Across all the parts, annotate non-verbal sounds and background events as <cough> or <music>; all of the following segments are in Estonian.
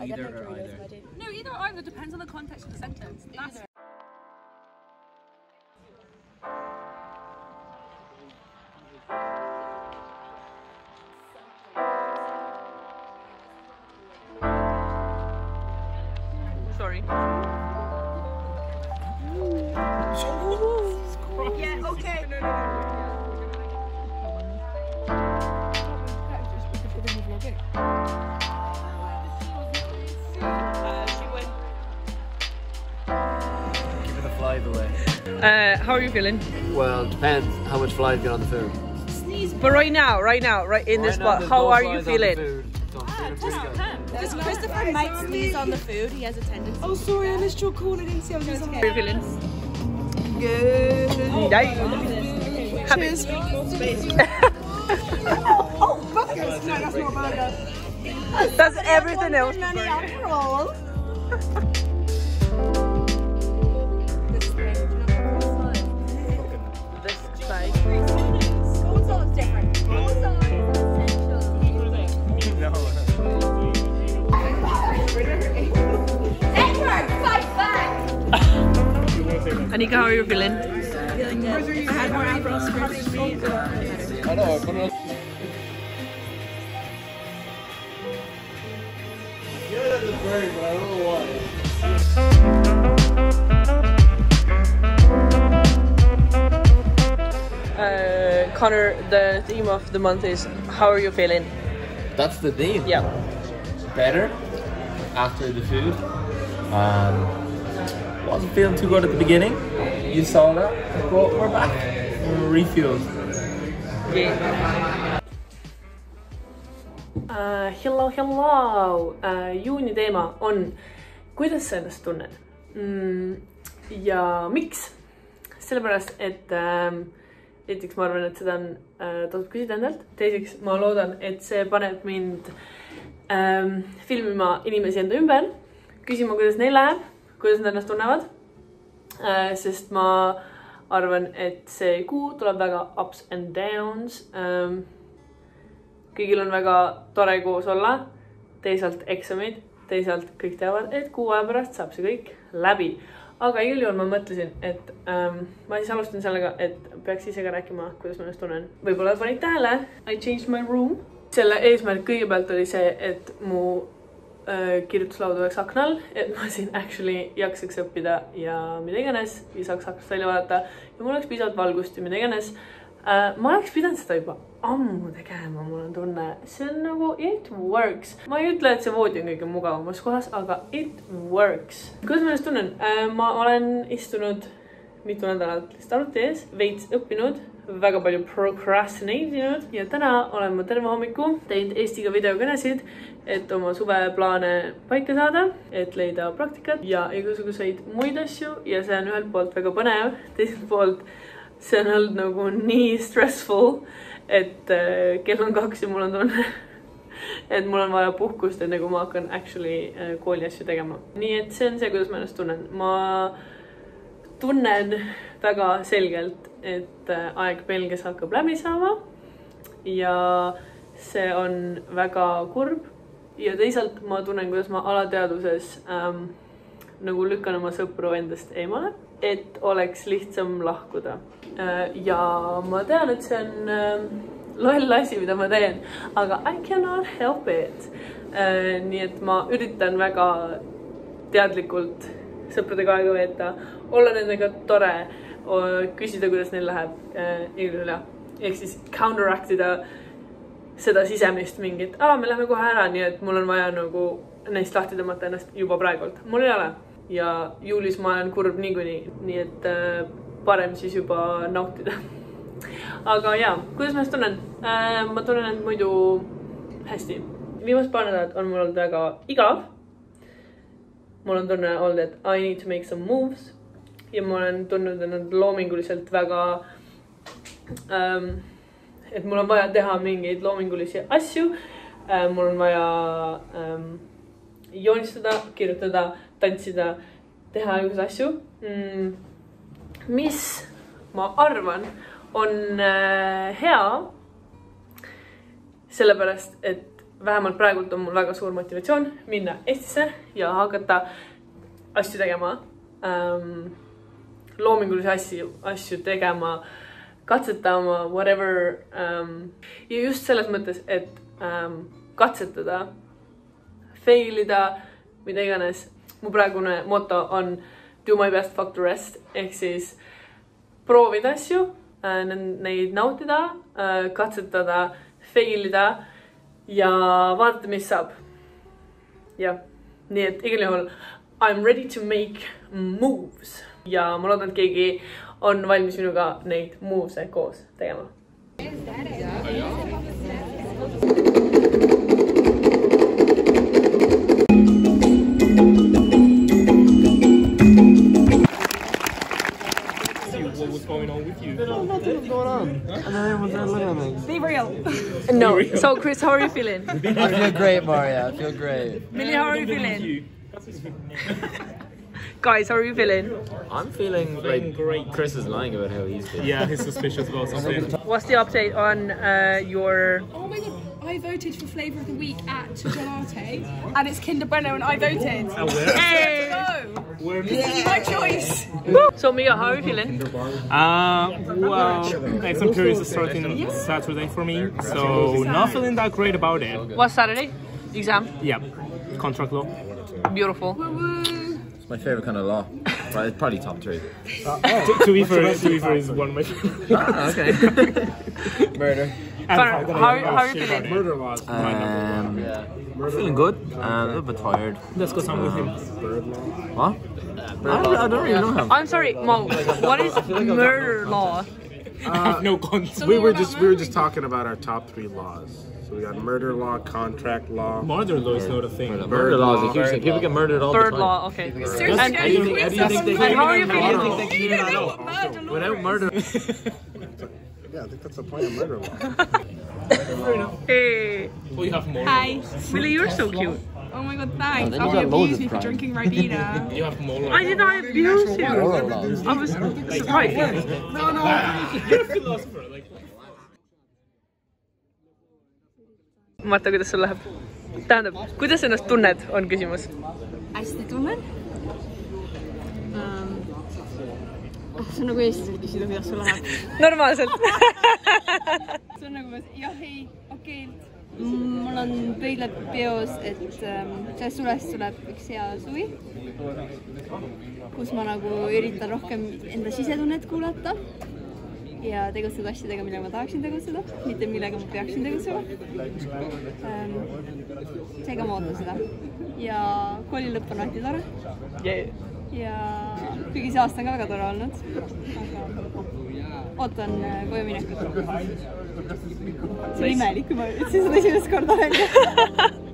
Either or either. No, either or either depends on the context of the sentence. That's. Sorry. yeah, okay. No, no, no. You. Fly away. Uh, how are you feeling? Well, depends how much flies get on the food. But right now, right now, right in this Right now, spot, how no are you flies on the feeling? food, so I'm feeling pretty good. Does Christopher might sneeze on the food? He has a tendency. Oh, sorry, I missed your call. I didn't see I was in How are you feeling? Good. Yeah. Happy. Cheers. <laughs> oh, buckets. No, that's not a burger. That's everything else. <laughs> of the month is how are you feeling? That's the theme. Yeah. Better after the food. Um, wasn't feeling too good at the beginning. You saw that, but we're back. We're refueled. Uh, hello, hello uh,! juuni teema on, kuidas sa ennast tunned mm,? ja miks? sellepärast, et ähm, esiteks ma arvan, et seda on äh, tasub küsida endalt, teiseks ma loodan, et see paneb mind ähm, filmima inimesi enda ümber, küsima, kuidas neil läheb, kuidas nad ennast tunnevad äh,. sest ma arvan, et see kuu tuleb väga ups and downs ähm, kõigil on väga tore koos olla, teisalt eksamid, teisalt kõik teavad, et kuu aja pärast saab see kõik läbi. Aga igal juhul ma mõtlesin, et ähm, ma siis alustan sellega, et peaks ise ka rääkima, kuidas ma ennast tunnen. võib-olla panid tähele, I changed my room. selle eesmärk kõigepealt oli see, et mu äh, kirjutuslaud oleks akna all, et ma siin actually jaksaks õppida ja mida iganes ja saaks aknast välja vaadata ja mul oleks piisavalt valgust ja mida iganes äh, ma oleks pidanud seda juba ammu tegema, mul on tunne, see on nagu it works. ma ei ütle, et see voodi on kõige mugavamas kohas, aga it works. kuidas ma ennast tunnen äh,? ma olen istunud mitu nädalat lihtsalt arvuti ees, veits õppinud, väga palju procrastinate inud ja täna olen ma terve hommiku teinud Eestiga videokõnesid, et oma suveplaane paika saada, et leida praktikat ja igasuguseid muid asju ja see on ühelt poolt väga põnev, teiselt poolt see on olnud nagu nii stressful, et äh, kell on kaks ja mul on tunne, et mul on vaja puhkust, enne kui ma hakkan actually äh, kooli asju tegema. nii et see on see, kuidas ma ennast tunnen. ma tunnen väga selgelt, et äh, aeg Belgias hakkab läbi saama ja see on väga kurb ja teisalt ma tunnen, kuidas ma alateadvuses ähm, nagu lükkan oma sõpru endast eemale, et oleks lihtsam lahkuda. Ja ma tean, et see on äh, loll asi, mida ma teen, aga I cannot help it äh,. nii et ma üritan väga teadlikult sõpradega aega veeta, olla nendega tore, küsida, kuidas neil läheb äh,, igal juhul jah. ehk siis counteract ida seda sisemist mingit, aa, me läheme kohe ära, nii et mul on vaja nagu neist lahti tõmmata ennast juba praegult. mul ei ole. ja juulis ma olen kurb niikuinii, nii et äh, parem siis juba nautida. <laughs> aga jaa, kuidas ma ennast tunnen äh,? ma tunnen end muidu hästi. viimased paar nädalat on mul olnud väga igav. mul on tunne olnud, et I need to make some moves ja ma olen tundnud ennast loominguliselt väga ähm, et mul on vaja teha mingeid loomingulisi asju äh,. mul on vaja ähm, joonistada, kirjutada, tantsida, teha igasuguseid asju mm,. Mis ma arvan, on äh, hea. sellepärast, et vähemalt praegult on mul väga suur motivatsioon minna Eestisse ja hakata asju tegema ähm, loomingulisi asju, asju tegema, katsetama, whatever ähm,. ja just selles mõttes, et ähm, katsetada, fail ida, mida iganes. mu praegune moto on do my best, fuck the rest ehk siis proovida asju, neid nautida, katsetada, fail ida ja vaadata, mis saab. jah, nii et igal juhul I m ready to make moves ja ma loodan, et keegi on valmis minuga neid move'e koos tegema. Going on with you? Be real. No, so Chris, how are you feeling? <laughs> I feel great, Maria. I feel great. Millie, how are you feeling? <laughs> Guys, how are you feeling? I'm feeling like great. Chris is lying about how he's feeling. Yeah, he's suspicious about <laughs> something. What's the update on uh, your Oh my god, I voted for flavour of the week at Gelate, and it's Kinder Bueno, and I voted. Oh, where? Hey! Go! My choice! So Mia, how are you feeling? Uh, well, exam period is starting Saturday for me, so not feeling that great about it. What's Saturday? Exam. Yeah, contract law. Beautiful. It's my favorite kind of law. Right, it's probably top three. to, to be fair, to be fair, is one of my favorite. okay. <laughs> Murder. Fun. How, how are you feeling? Murder laws. Um, I'm feeling good. Um, a little bit tired. Let's go something with him. What? I don't, I don't really know him. I'm sorry, Mo. What is murder law? <laughs> no concept. We were just we were just talking about our top three laws. So we got murder law, contract law. Murder law is not a thing. Murder law is a huge thing. People get murdered all the Third time. law. Okay. Seriously, And- How do you think, how do you think they And how are you do feeling? you think they can even know? Without murder. <laughs> Yeah, I think that's the point of murder law. <laughs> Hey, We have more. Hi. Millie, you're so cute. Oh my god, thanks. you loads abused me for drinking Ribena. <laughs> You have more. I did not abuse you. I was surprised. philosopher. Like, Marta, kuidas sul läheb? tähendab, kuidas ennast tunned, on küsimus. hästi tunnen um,. See on nagu eestlasel küsida, kuidas sul läheb. normaalselt. <laughs> see on nagu, jah, ei, okei okay.. mul on pöidlad peos, et um, sellest suvest tuleb üks hea suvi, kus ma nagu üritan rohkem enda sisetunnet kuulata ja tegutseda asjadega, millega ma tahaksin tegutseda, mitte millega ma peaksin tegutsema um,. seega ma ootan seda ja kooli lõpp on alati tore ja kuigi see aasta on ka väga tore olnud, aga ootan äh, koju minekut. see on imelik, kui ma ütlesin seda esimest korda välja. <laughs>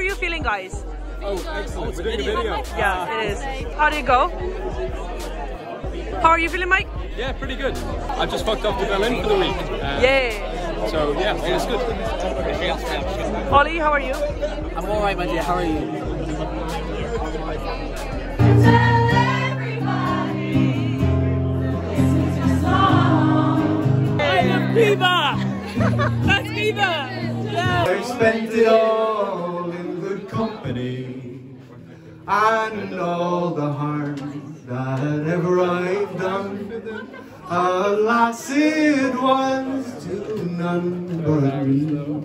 are you feeling, guys? Oh, excellent. We're doing a video. Yeah, it is. How did it go? How are you feeling, Mike? Yeah, pretty good. I've just fucked off to Berlin for the week. Uh, Yeah. So yeah, all is good. Ollie, how are you? I'm alright, my dear. How are you? I spent it all in good company and all the harm that ever I've done. Alas, it was to none but me.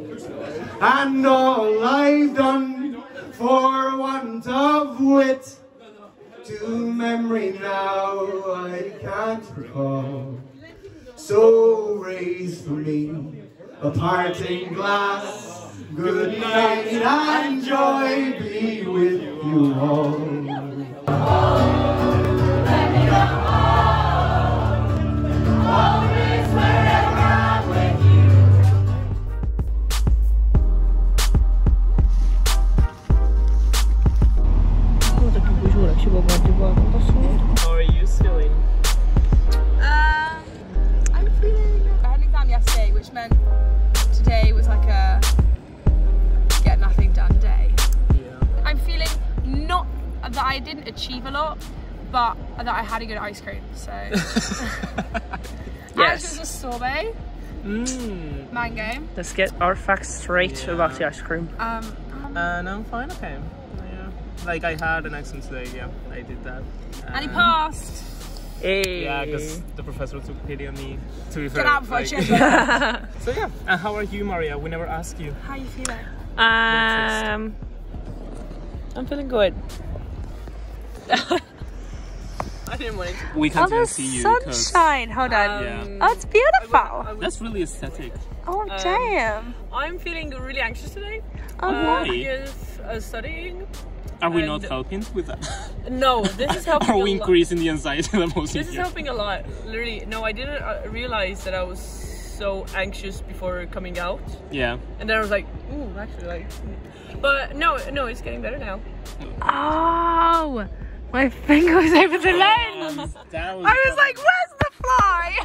And all I've done for want of wit to memory now I can't recall. So raise for me a parting glass. Good night and joy be with you all. vaadake, that I had a good ice cream. So <laughs> Yes. Ours was a sorbet, Mm. mango. Let's get our facts straight about the ice cream. Um, And I'm fine, okay. Yeah. Like I had an exam today, yeah, I did that. and he passed. Hey. Yeah, because the professor took pity on me. To be fair. Get out before I like- <laughs> check <laughs> so yeah, and how are you, Maria? We never asked you. How are you feeling? Um, I'm feeling good. I didn't want to. We can't even see you. 'cause- Hold on. Yeah. Oh, it's beautiful. That's really aesthetic. Oh, Um, damn. I'm feeling really anxious today. Oh, uh, why? Because uh, studying. Are we not helping with that? <laughs> No, this is helping. <laughs> Are a we lot. increasing the anxiety <laughs> that most This is helping a lot. Literally, no, I didn't uh, realize that I was so anxious before coming out, Yeah. and then I was like, ooh, actually, like. But no, no, it's getting better now. Oh, my finger was over the lens. That was I was like, where's the fly?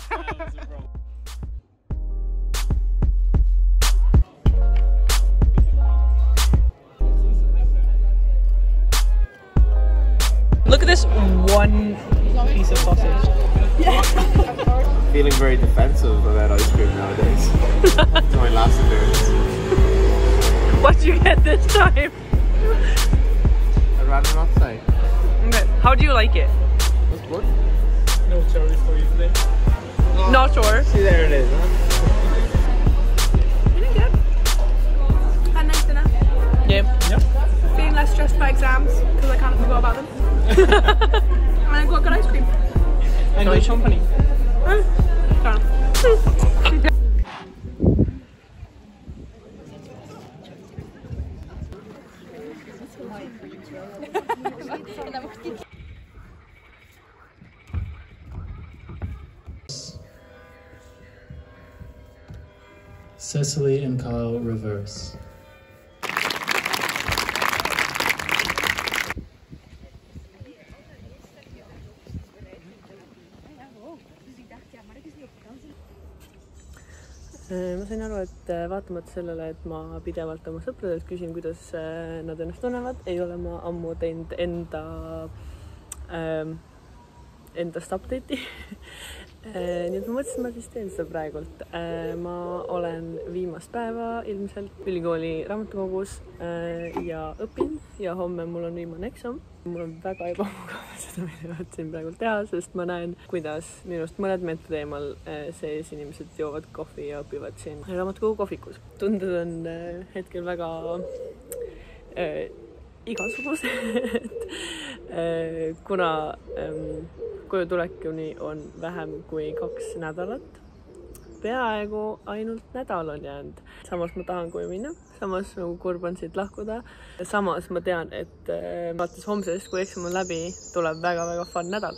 <laughs> Look at this one piece of sausage. <laughs> Feeling very defensive about ice cream nowadays. <laughs> it's my last appearance. What'd you get this time? I'd rather not say. Okay, how do you like it? That's good. No cherries for you today. Not sure. See, there it is. Huh? Had a nice dinner. Yeah. Yep. Being less stressed by exams because I can't forgot about them. <laughs> and I got good ice cream. And nice company. Cecily Kyle reverse. ma sain aru, et äh, vaatamata sellele, et ma pidevalt oma sõpradelt küsin, kuidas äh, nad ennast tunnevad, ei ole ma ammu teinud enda ähm,, endast update'i Äh, <laughs> nii et ma mõtlesin, et ma siis teen seda praegult. ma olen viimast päeva ilmselt ülikooli raamatukogus äh, ja õpin ja homme mul on viimane eksam. mul on väga ebamugav <laughs> seda videot siin praegu teha, sest ma näen, kuidas minust mõned meetrid eemal äh, sees inimesed joovad kohvi ja õpivad siin raamatukogu kohvikus. tunded on äh, hetkel väga äh, igasugused <laughs> äh, kuna ähm, koju tulekuni on vähem kui kaks nädalat. peaaegu ainult nädal on jäänud. samas ma tahan koju minna, samas nagu kurb on siit lahkuda. samas ma tean, et äh, alates homsest, kui eksam on läbi, tuleb väga-väga fun nädal.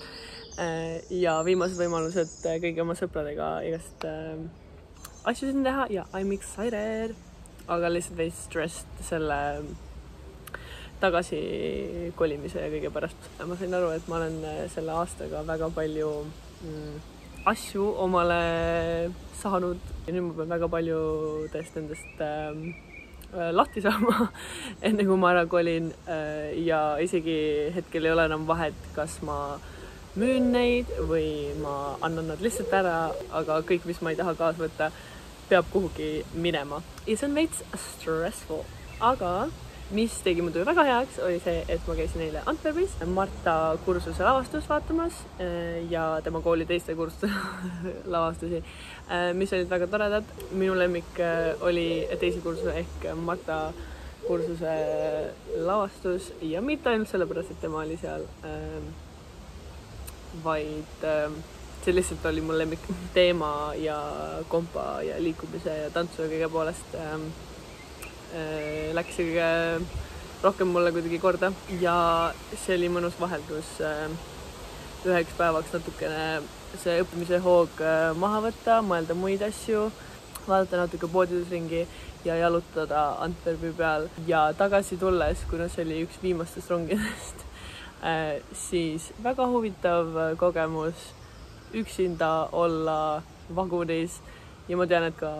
ja viimased võimalused äh, kõigi oma sõpradega igast äh, asju siin teha ja I m excited. aga lihtsalt veits stressed selle tagasi kolimise ja kõige pärast. ma sain aru, et ma olen äh, selle aastaga väga palju mm, asju omale saanud. Ja nüüd ma pean väga paljudest nendest ähm, äh, lahti saama, <laughs> enne kui ma ära kolin. Äh, ja isegi hetkel ei ole enam vahet, kas ma müün neid või ma annan nad lihtsalt ära, aga kõik, mis ma ei taha kaasa võtta, peab kuhugi minema. Ja see on veits stressful, aga mis tegi mu töö väga heaks, oli see, et ma käisin eile Antwerpis Marta kursuse lavastust vaatamas äh, ja tema kooli teiste kursuste <laughs> lavastusi, mis olid väga toredad. minu lemmik äh, oli teise kursuse ehk Marta kursuse lavastus ja mitte ainult sellepärast, et tema oli seal vaid see lihtsalt oli mu lemmik <laughs> teema ja kompa ja liikumise ja tantsu ja kõige poolest äh, läks see kõige rohkem mulle kuidagi korda ja see oli mõnus vaheldus äh, üheks päevaks natukene see õppimise hoog äh, maha võtta, mõelda muid asju, vaadata natuke poodides ringi ja jalutada Antwerpi peal ja tagasi tulles, kuna see oli üks viimastest rongidest, <laughs> siis väga huvitav äh, kogemus üksinda olla vagunis ja ma tean, et ka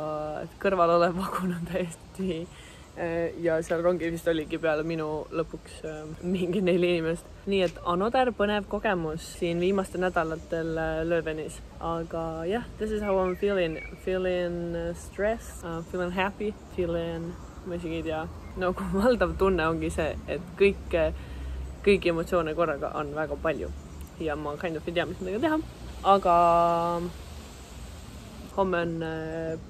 et kõrval olev vagun on täiesti. Ja seal rongil vist oligi peale minu lõpuks äh, mingi neli inimest. nii et another põnev kogemus siin viimastel nädalatel äh, Löövenis. aga jah, this is how I m feeling, feeling stressed uh,, feeling happy, feeling, ma isegi ei tea, nagu <laughs> valdav tunne ongi see, et kõike, kõiki emotsioone korraga on väga palju ja ma kind of ei tea, mis nendega teha, aga homme on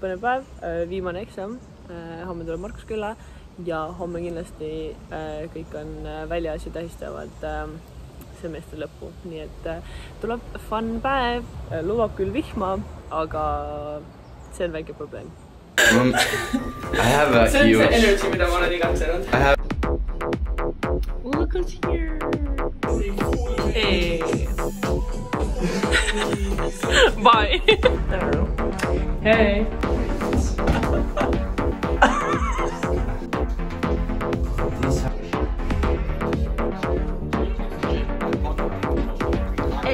põnev päev, viimane eksam, homme tuleb Markus külla ja homme kindlasti äh, kõik on äh, väljas ja tähistavad äh, semestri lõppu, nii et tuleb fun päev, lubab küll vihma, aga see on väike probleem. Um, I have a see on see huge. energy, mida ma olen igatsenud. I have. Look who's here. Hey. Bye. Hey.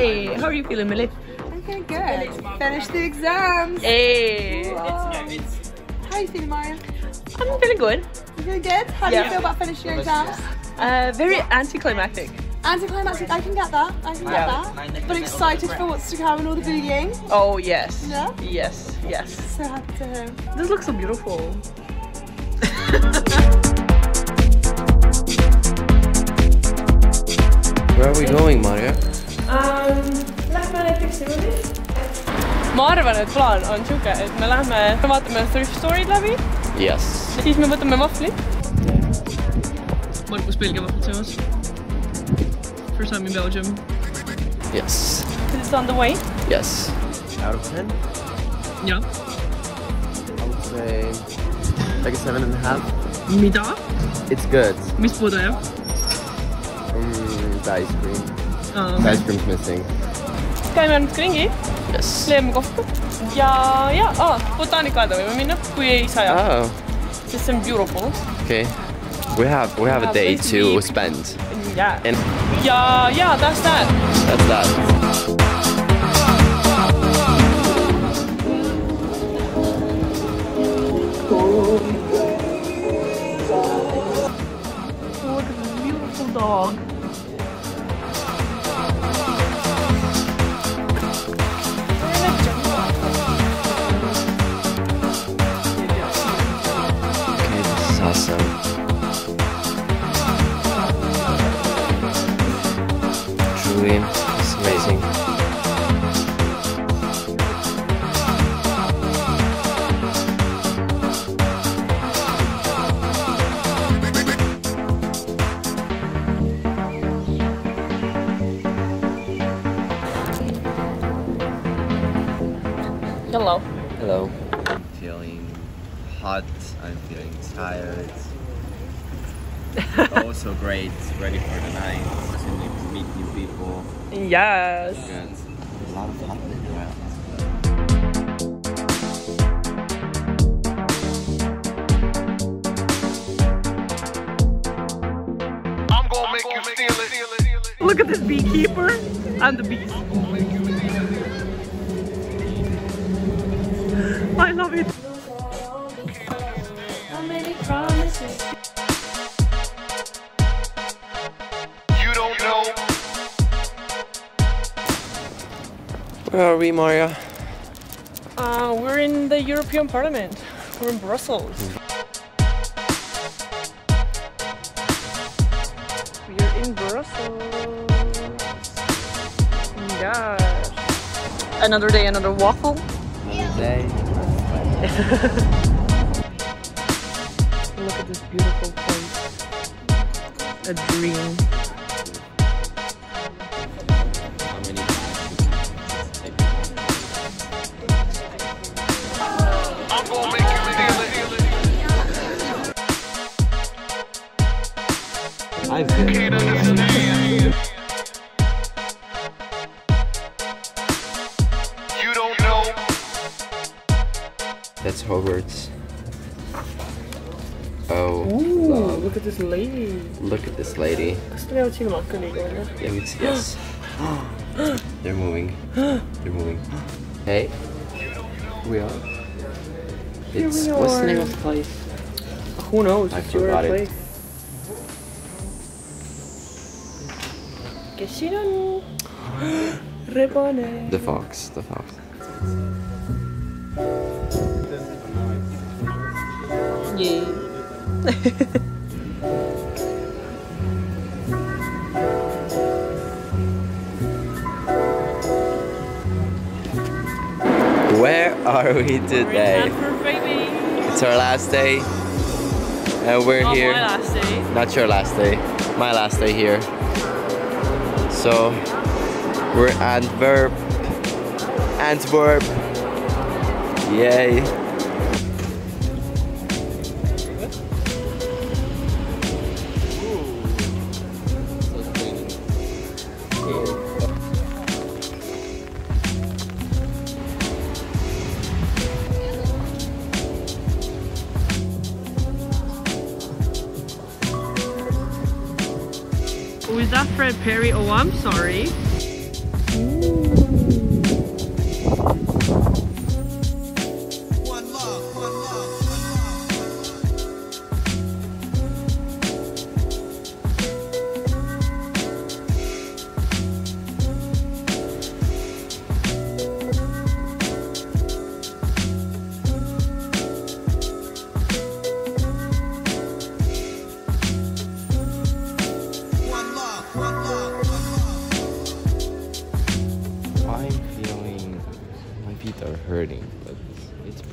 Hey, how are you feeling, Millie? I'm feeling good. Finished the exams. Hey. How are you feeling, Maria? I'm feeling good. You feeling good? How do Yeah. you feel about finishing your exams? Uh, very anticlimactic. Anticlimactic, I can get that. I can get Yeah. that. But excited for what's to come and all the boogieing. Oh yes. Yeah? Yes. Yes. So happy to hear. This looks so beautiful. <laughs> Where are we going, Mario? um,. Lähme näiteks niimoodi. ma arvan, et plaan on siuke, et me lähme, vaatame thrift store'id läbi, Yes. siis me võtame vahvlid. Markus Belgia vahvlid söömas. First time in Belgium. Yes. It's on the way. Yes. Out of ten, jah. I would say like a seven and a half. mida? It's good. mis puudu jääb? Mm, the ice cream. Aa, The ice cream's missing. käime natuke ringi, Yes. leiame kohta ja, ja ah, botaanikaaeda võime minna, kui ei saja, Oh. sest see on beautiful. Okay. We have we have a Yeah, day this to week- spend. Yeah. And ja, ja that's that. that's that. Look at this beautiful dog. Hello. Hello. I'm feeling hot. I'm feeling tired. <laughs> also great. Ready for the night. To meet- meet new people. Yes. Good. A lot of happening around. I'm gonna make you feel it. Look at this beekeeper and the bees. I love it. You don't know. Where are we, Maria? Uh, we're in the European Parliament. We're in Brussels. We are in Brussels. Gosh. Another day, another waffle. Another day. <laughs> Look at this beautiful place. A dream. How many this lady. Look at this lady. Yeah, we see, yes. <gasps> They're moving. They're moving. Hey. Here we are. It's, we are. What's the name of the place? Who knows? I forgot it. <gasps> the fox, the fox. Yeah. <laughs> are we today? baby. It's our last day. And we're Not here. my last day. Not your last day. My last day here. So we're Antwerp. Antwerp. Yay.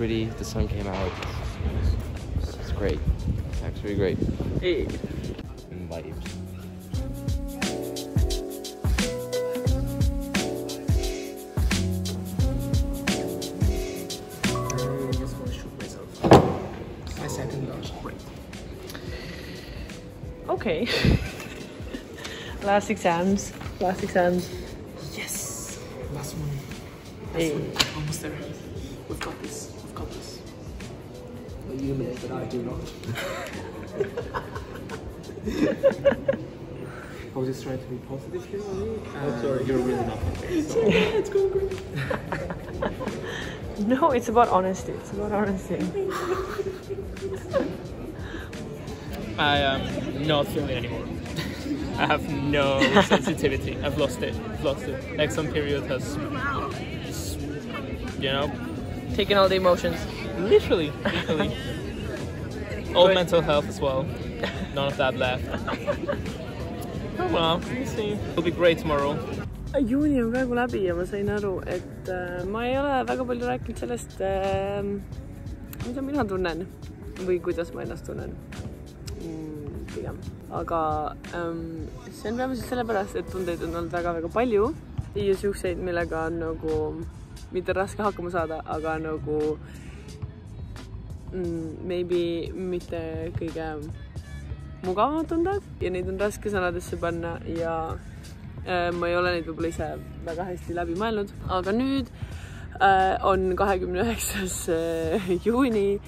Pretty. The sun came out. It's great. It's actually great. Hey. And vibes. just want to shoot myself. My second lunch break. Okay. <laughs> last exams. Last exams. Yes! Last one. Last Hey. one. Trying to be positive here, Ali. Uh, sorry. You're really not. Okay, so. it's going great. <laughs> No, it's about honesty. It's about honesty. <laughs> I am not feeling it anymore. <laughs> I have no sensitivity. I've lost it. I've lost it. Exam period has, you know, Taking all the emotions. literally, literally. All mental health as well. None of that left. Oh well, we'll see. It'll be great tomorrow. juuni on praegu läbi ja ma sain aru, et äh, ma ei ole väga palju rääkinud sellest äh,, mida mina tunnen või kuidas ma ennast tunnen mm, pigem. aga ähm, see on peamiselt sellepärast, et tundeid on olnud väga-väga palju ja siukseid, millega on nagu mitte raske hakkama saada, aga nagu mm, maybe mitte kõige mugavamad tunded ja neid on raske sõnadesse panna ja äh, ma ei ole neid võib-olla ise väga hästi läbi mõelnud, aga nüüd äh, on kahekümne üheksas äh, juuni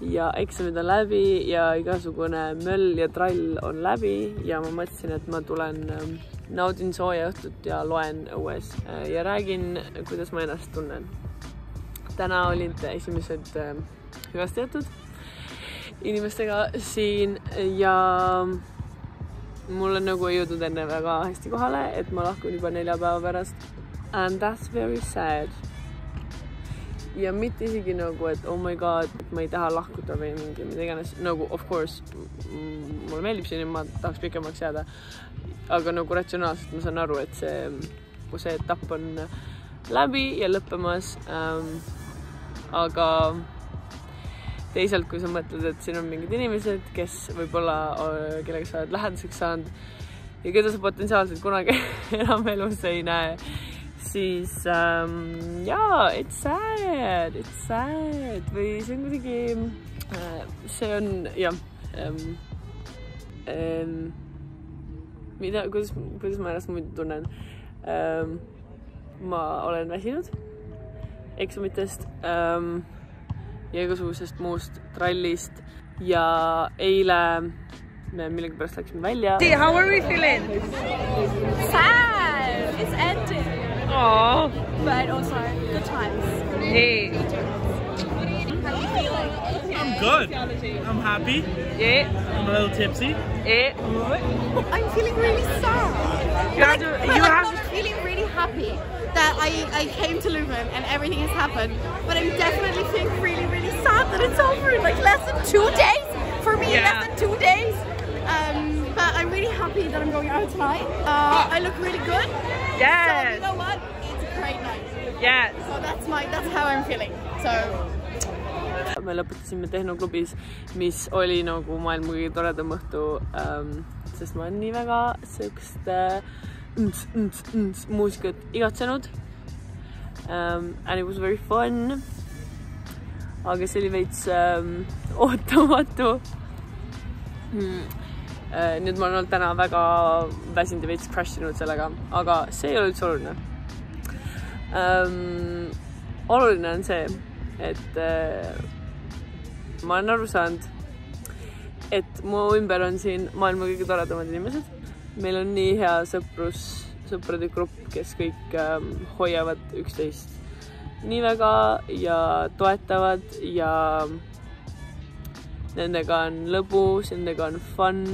ja eksamid on läbi ja igasugune möll ja trall on läbi ja ma mõtlesin, et ma tulen äh, naudin sooja õhtut ja loen õues äh, ja räägin, kuidas ma ennast tunnen. täna olid esimesed äh, hüvastijätud inimestega siin ja mul on nagu ei jõudnud enne väga hästi kohale, et ma lahkun juba nelja päeva pärast. And that's very sad. ja mitte isegi nagu, et oh my god, ma ei taha lahkuda või mingi mida iganes, nagu of course mulle meeldib siin ja ma tahaks pikemaks jääda. aga nagu ratsionaalselt ma saan aru, et see, see etapp on läbi ja lõppemas ähm,. aga teisalt, kui sa mõtled, et siin on mingid inimesed, kes võib-olla, kellega sa oled lähedaseks saanud ja keda sa potentsiaalselt kunagi <laughs> enam elus ei näe, siis ähm, jaa, it's sad, it's sad või see on kuidagi äh,, see on jah ähm, ähm, mida, kuidas, kuidas ma ennast muidu tunnen ähm,. ma olen väsinud eksamitest ähm, ja igasugusest muust trallist ja eile me millegipärast läksime välja. How are we feeling? Sad. It's ending. Aww. But also good times. Yeah. How are you feeling? I'm good. I'm happy. Yeah. I'm a little tipsy. Yeah. I'm feeling really sad. You have to. But You I'm have not feeling really happy that I, I came to Leuven and everything has happened. But I'm definitely feeling really, really sad that it's over in like less than two days. For me, Yeah. less than two days. Um, but I'm really happy that I'm going out tonight. Uh, I look really good. So Yes. you know what? It's a great night. Yes. So that's my that's how I'm feeling. So me lõpetasime Tehnoklubis, mis oli nagu maailma kõige toredam õhtu ähm,, sest ma olen nii väga siukest äh, muusikat igatsenud ähm,. And it was very fun. Aga see oli veits ähm, ootamatu mm.. Nüüd ma olen olnud täna väga väsinud ja veits crash inud sellega, aga see ei ole üldse oluline ähm,. oluline on see, et äh, ma olen aru saanud, et mu ümber on siin maailma kõige toredamad inimesed. meil on nii hea sõprus, sõprade grupp, kes kõik ähm, hoiavad üksteist nii väga ja toetavad ja nendega on lõbus, nendega on fun.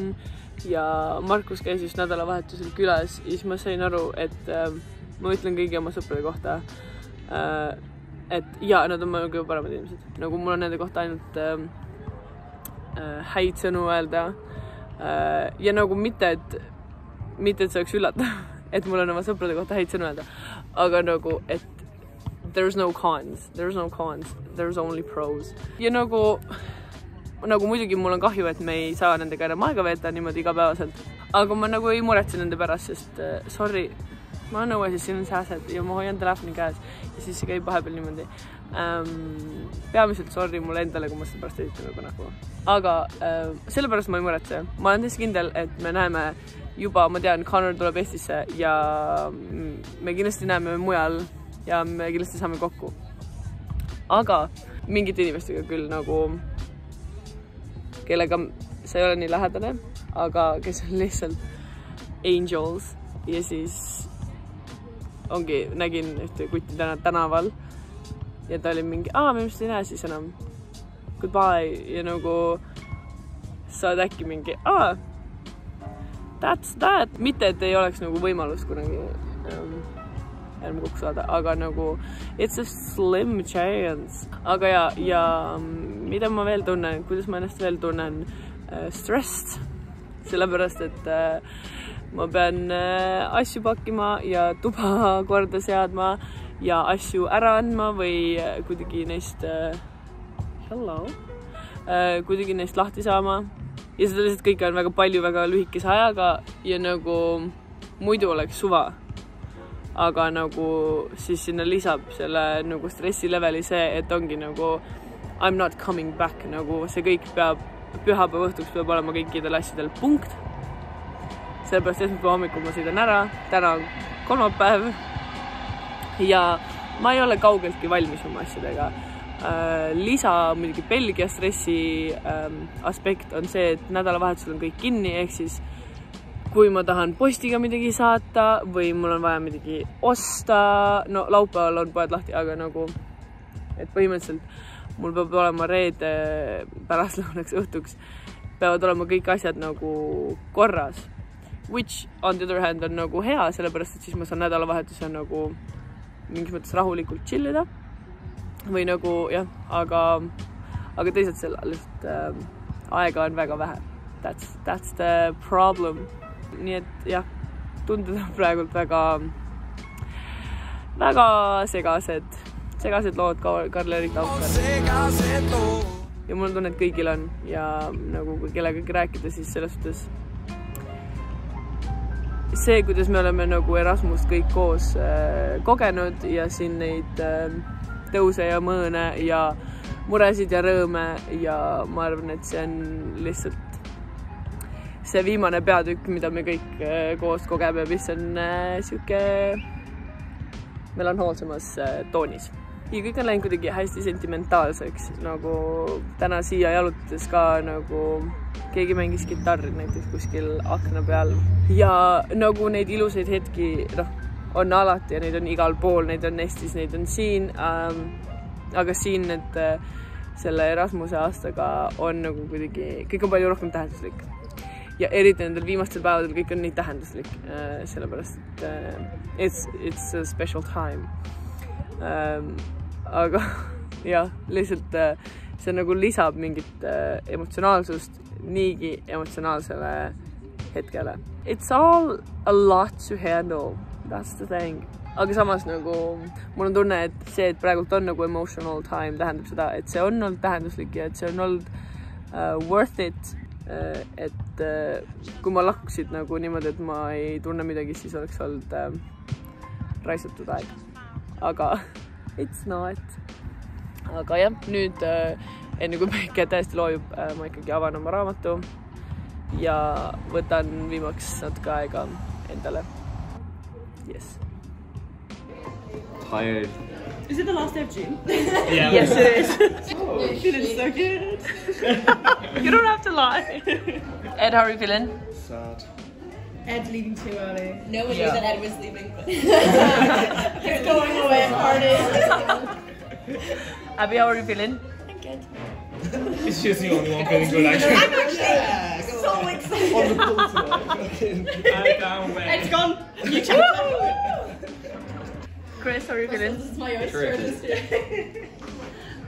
Ja Markus käis just nädalavahetusel külas ja siis ma sain aru, et äh, ma ütlen kõigi oma sõprade kohta äh,, et ja nad on mu kõige paremad inimesed, nagu mul on nende kohta ainult äh, äh, häid sõnu öelda. Äh, ja nagu mitte, et, mitte, et see oleks üllatav, <laughs> et mul on oma sõprade kohta häid sõnu öelda, aga nagu, et there's no cons, there's no cons, there's only pros. Ja nagu nagu muidugi mul on kahju, et me ei saa nendega enam aega veeta niimoodi igapäevaselt, aga ma nagu ei muretse nende pärast, sest äh, sorry, ma olen õues ja siin on sääsed ja ma hoian telefoni käes ja siis see käib vahepeal niimoodi. Ähm,. peamiselt sorry mulle endale, kui ma seda pärast esitan juba nagu, aga äh, sellepärast ma ei muretse, ma olen täiesti kindel, et me näeme juba, ma tean, Connor tuleb Eestisse ja mm, me kindlasti näeme mujal ja me kindlasti saame kokku. aga mingite inimestega küll nagu kellega sa ei ole nii lähedane, aga kes on lihtsalt angels ja siis ongi, nägin ühte kutti täna tänaval ja ta oli mingi, aa, me ilmselt ei näe siis enam. Goodbye ja nagu sa oled äkki mingi, aa, that's that, mitte et ei oleks nagu võimalust kunagi ähm, enam kokku saada, aga nagu it's a slim chance. aga ja, ja mida ma veel tunnen, kuidas ma ennast veel tunnen? Äh,, stressed, sellepärast et äh, ma pean äh, asju pakkima ja tuba <laughs> korda seadma ja asju ära andma või kuidagi neist äh,, hello? Äh,, kuidagi neist lahti saama. Ja seda lihtsalt kõike on väga palju väga lühikese ajaga ja nagu muidu oleks suva aga nagu siis sinna lisab selle nagu stressi leveli see, et ongi nagu I m not coming back nagu see kõik peab, pühapäeva õhtuks peab olema kõikidel asjadel punkt. sellepärast esmaspäeva hommikul ma sõidan ära, täna on kolmapäev ja ma ei ole kaugeltki valmis oma asjadega äh,. lisa muidugi Belgia stressi ähm, aspekt on see, et nädalavahetusel on kõik kinni, ehk siis kui ma tahan postiga midagi saata või mul on vaja midagi osta, no laupäeval on poed lahti, aga nagu, et põhimõtteliselt mul peab olema reede pärastlõunaks <laughs> õhtuks, peavad olema kõik asjad nagu korras. Which on the other hand on nagu hea, sellepärast et siis ma saan nädalavahetusel nagu mingis mõttes rahulikult chill ida või nagu jah, aga, aga teisalt seal lihtsalt äh, aega on väga vähe. That's, that's the problem nii et jah, tunded on praegult väga väga segased, segased lood Ka- Karl-Erik Taukar. ja mul on tunne, et kõigil on. Ja nagu kui kellegagi rääkida, siis selles suhtes see, kuidas me oleme nagu Erasmust kõik koos äh, kogenud ja siin neid äh, tõuse ja mõõne ja muresid ja rõõme ja ma arvan, et see on lihtsalt see viimane peatükk, mida me kõik äh, koos kogeme, mis on äh, sihuke melanhoolsemas äh, toonis. ja kõik on läinud kuidagi hästi sentimentaalseks, nagu täna siia jalutades ka nagu keegi mängis kitarri näiteks kuskil akna peal ja nagu neid ilusaid hetki, noh, on alati ja neid on igal pool, neid on Eestis, neid on siin ähm,. aga siin need äh, selle Erasmuse aastaga on nagu kuidagi, kõik on palju rohkem tähenduslik ja eriti nendel viimastel päevadel kõik on nii tähenduslik äh,, sellepärast et äh, it's, it's a special time ähm,. aga <laughs> jah, lihtsalt äh, see nagu lisab mingit emotsionaalsust niigi emotsionaalsele hetkele. It's all a lot to handle, that's the thing. aga samas nagu mul on tunne, et see, et praegult on nagu emotional time, tähendab seda, et see on olnud tähenduslik ja et see on olnud uh, worth it. Et uh, kui ma lahkuksid nagu niimoodi, et ma ei tunne midagi, siis oleks olnud uh, raisatud aeg. aga <laughs> it's not. aga jah, nüüd uh, enne kui päike täiesti loojub uh,, ma ikkagi avan oma raamatu ja võtan viimaks natuke aega endale. Yes. Tired. Is it the last day of June? Yeah. <laughs> Yes, it is. <laughs> oh, feeling so good. <laughs> you don't have to lie. <laughs> Ed, how are you feeling? Sad. Ed leaving too early. No one Yeah. knew that Ed was leaving. But <laughs> He's going away and partying. Abby, how are you feeling? I'm good. It's just the only one feeling good actually. I'm actually so excited. On the pool tonight. I can't wait. Ed's gone. You checked Chris, how are you feeling? This is my oyster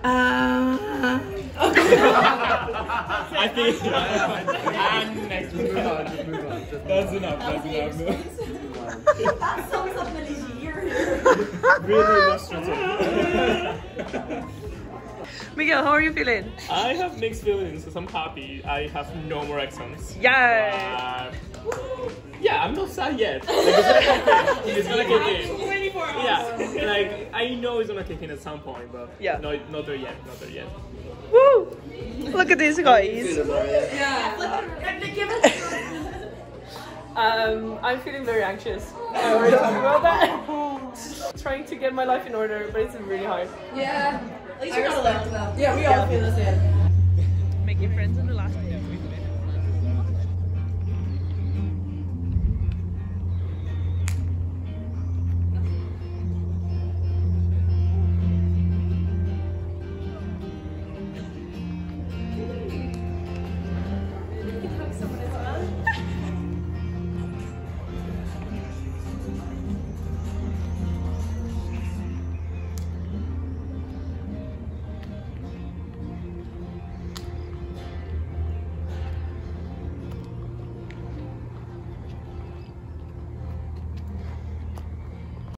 Terrific. this. Uh, <laughs> I think. and next move on. Just move on. Just That's enough. That's enough. <laughs> that sums up Millie's year. really illustrative. <laughs> Miguel, how are you feeling? I have mixed feelings because I'm happy. I have no more exams. Yeah. Uh, yeah, I'm not sad yet. Like, it's gonna kick in. It's gonna kick in. 24 hours. <laughs> Yeah, like I know it's gonna kick in at some point, but Yeah. no, not there yet. Not there yet. Woo! Look at these guys. yeah. Um, I'm feeling very anxious. I already talked about that. <laughs> Trying to get my life in order, but it's really hard. Yeah. At least you're not alone. Yeah, we all feel the same.